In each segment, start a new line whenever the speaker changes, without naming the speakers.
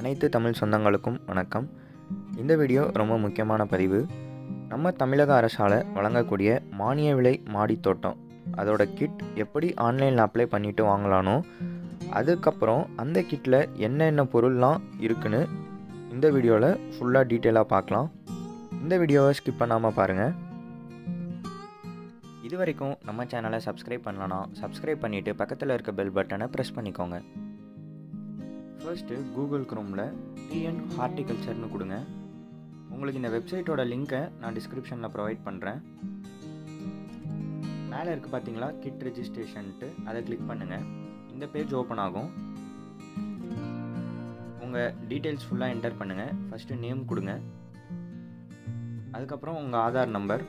அனைத்து தமிழ் சொந்தங்களுக்கும் வணக்கம். இந்த வீடியோ ரொம்ப முக்கியமான பதிவு. நம்ம தமிழக அரசால் வழங்கக்கூடிய மானிய விலை மாடித் தோட்டம் அதோட கிட் எப்படி ஆன்லைனில் அப்ளை பண்ணிவிட்டு வாங்கலானோ அதுக்கப்புறம் அந்த கிட்டில் என்னென்ன பொருள்லாம் இருக்குன்னு இந்த வீடியோவில் ஃபுல்லாக டீட்டெயிலாக பார்க்கலாம். இந்த வீடியோவை ஸ்கிப் பண்ணாமல் பாருங்கள் இது வரைக்கும் நம்ம சேனலை சப்ஸ்கிரைப் பண்ணலனா சப்ஸ்கிரைப் பண்ணிவிட்டு பக்கத்தில் இருக்க பெல் பட்டனை ப்ரெஸ் பண்ணிக்கோங்க. ஃபர்ஸ்ட்டு கூகுள் க்ரோமில் டிஎன் ஹார்டிகல்ச்சர்னு கொடுங்க. உங்களுக்கு இந்த வெப்சைட்டோட லிங்க்கை நான் டிஸ்கிரிப்ஷனில் ப்ரொவைட் பண்ணுறேன் மேலே இருக்குது பார்த்தீங்களா கிட் ரெஜிஸ்ட்ரேஷன்ட்டு அதை கிளிக் பண்ணுங்கள் இந்த பேஜ் ஓப்பன் ஆகும். உங்கள் டீட்டெயில்ஸ் ஃபுல்லாக என்டர் பண்ணுங்கள் ஃபஸ்ட்டு நேம் கொடுங்க. அதுக்கப்புறம் உங்கள் ஆதார் நம்பர்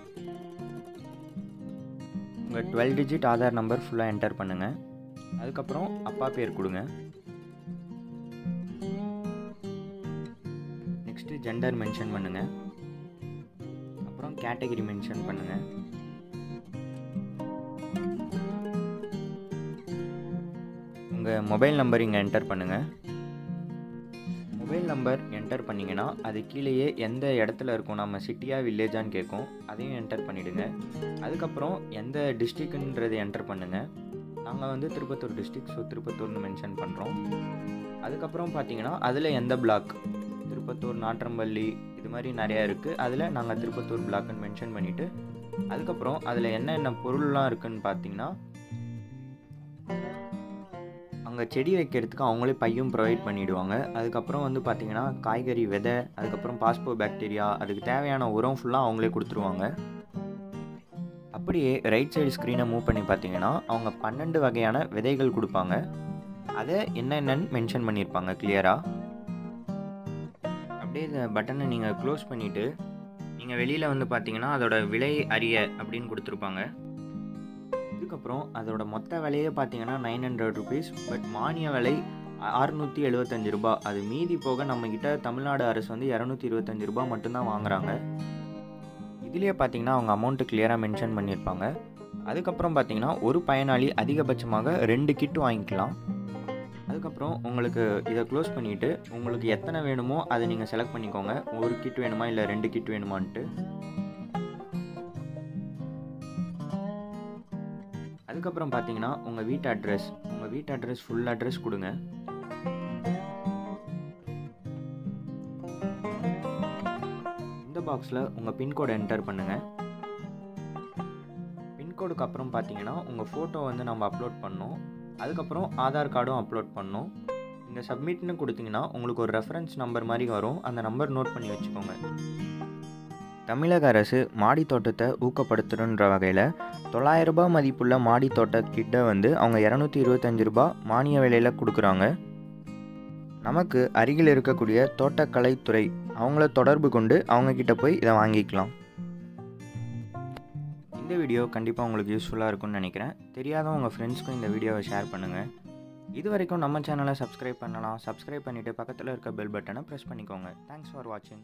உங்கள் டுவெல் டிஜிட் ஆதார் நம்பர் ஃபுல்லாக என்டர் பண்ணுங்கள் அதுக்கப்புறம் அப்பா பேர் கொடுங்க. ஃபஸ்ட்டு ஜெண்டர் மென்ஷன் பண்ணுங்கள் அப்புறம் கேட்டகரி மென்ஷன் பண்ணுங்கள் உங்கள் மொபைல் நம்பர் இங்கே என்டர் பண்ணுங்கள் மொபைல் நம்பர் என்டர் பண்ணிங்கன்னா அது கீழேயே எந்த இடத்துல இருக்கும் நம்ம சிட்டியாக வில்லேஜான்னு கேட்கும். அதையும் என்டர் பண்ணிவிடுங்க அதுக்கப்புறம் எந்த டிஸ்ட்ரிக்ட்ன்றது என்டர் பண்ணுங்கள் நாங்கள் வந்து திருப்பத்தூர் டிஸ்ட்ரிக் ஸோ திருப்பத்தூர்னு மென்ஷன் பண்ணுறோம் அதுக்கப்புறம் பார்த்தீங்கன்னா அதில் எந்த பிளாக் திருப்பத்தூர் நாற்றம்பள்ளி இது மாதிரி நிறையா இருக்குது அதில் நாங்கள் திருப்பத்தூர் பிளாக்னு மென்ஷன் பண்ணிவிட்டு அதுக்கப்புறம் அதில் என்னென்ன பொருள்லாம் இருக்குதுன்னு பார்த்தீங்கன்னா அங்கே செடி வைக்கிறதுக்கு அவங்களே பையும் ப்ரொவைட் பண்ணிவிடுவாங்க அதுக்கப்புறம் வந்து பார்த்திங்கன்னா காய்கறி விதை அதுக்கப்புறம் பாஸ்போ பாக்டீரியா அதுக்கு தேவையான உரம் ஃபுல்லாக அவங்களே கொடுத்துருவாங்க. அப்படியே ரைட் சைடு ஸ்க்ரீனை மூவ் பண்ணி பார்த்தீங்கன்னா அவங்க பன்னெண்டு வகையான விதைகள் கொடுப்பாங்க. அதை என்னென்னு மென்ஷன் பண்ணியிருப்பாங்க கிளியராக அப்படியே இந்த பட்டனை நீங்கள் க்ளோஸ் பண்ணிவிட்டு நீங்கள் வெளியில் வந்து பார்த்தீங்கன்னா அதோட விலை அறிய அப்படின்னு கொடுத்துருப்பாங்க. இதுக்கப்புறம் அதோட மொத்த விலையே பார்த்தீங்கன்னா நைன் ஹண்ட்ரட் ருபீஸ் பட் மானிய விலை அறுநூற்றி எழுபத்தஞ்சு ரூபா அது மீதி போக நம்மக்கிட்ட தமிழ்நாடு அரசு வந்து இரநூத்தி இருபத்தஞ்சு ரூபா மட்டும்தான் வாங்குறாங்க. இதுலேயே பார்த்தீங்கன்னா அவங்க அமௌண்ட்டு கிளியராக மென்ஷன் பண்ணியிருப்பாங்க. அதுக்கப்புறம் பார்த்தீங்கன்னா ஒரு பயனாளி அதிகபட்சமாக ரெண்டு கிட் வாங்கிக்கலாம். அதுக்கப்புறம் உங்களுக்கு இதை க்ளோஸ் பண்ணிவிட்டு உங்களுக்கு எத்தனை வேணுமோ அதை நீங்கள் செலக்ட் பண்ணிக்கோங்க. ஒரு கிட் வேணுமா இல்லை ரெண்டு கிட் வேணுமான்ட்டு. அதுக்கப்புறம் பார்த்தீங்கன்னா உங்கள் வீட்டு அட்ரஸ் உங்கள் வீட்டு அட்ரஸ் ஃபுல் அட்ரஸ் கொடுங்க. இந்த பாக்ஸில் உங்கள் பின்கோடு என்டர் பண்ணுங்கள் பின்கோடுக்கு அப்புறம் பார்த்தீங்கன்னா உங்கள் ஃபோட்டோ வந்து நம்ம அப்லோட் பண்ணோம். அதுக்கப்புறம் ஆதார் கார்டும் அப்லோட் பண்ணோம். இந்த சப்மிட்னு கொடுத்தீங்கன்னா உங்களுக்கு ஒரு ரெஃபரன்ஸ் நம்பர் மாதிரி வரும். அந்த நம்பர் நோட் பண்ணி வச்சுக்கோங்க. தமிழக அரசு மாடி தோட்டத்தை ஊக்கப்படுத்துகிற வகையில் தொள்ளாயிரம் ரூபாய் மதிப்புள்ள மாடி தோட்ட கிட்ட வந்து அவங்க இரநூத்தி இருபத்தஞ்சி ரூபா மானிய விலையில் கொடுக்குறாங்க. நமக்கு அருகில் இருக்கக்கூடிய தோட்டக்கலைத்துறை அவங்கள தொடர்பு கொண்டு அவங்கக்கிட்ட போய் இதை வாங்கிக்கலாம். இந்த வீடியோ கண்டிப்பாக உங்களுக்கு யூஸ்ஃபுல்லாக இருக்கும்னு நினைக்கிறேன். தெரியாத உங்கள் ஃப்ரெண்ட்ஸ்க்கும் இந்த வீடியோவை ஷேர் பண்ணுங்கள் இது வரைக்கும் நம்ம சேனலை சப்ஸ்கிரைப் பண்ணலாம் சப்ஸ்கிரைப் பண்ணிவிட்டு பக்கத்தில் இருக்க பெல் பட்டனை ப்ரெஸ் பண்ணிக்கோங்க. தேங்க்ஸ் ஃபார் வாட்சிங்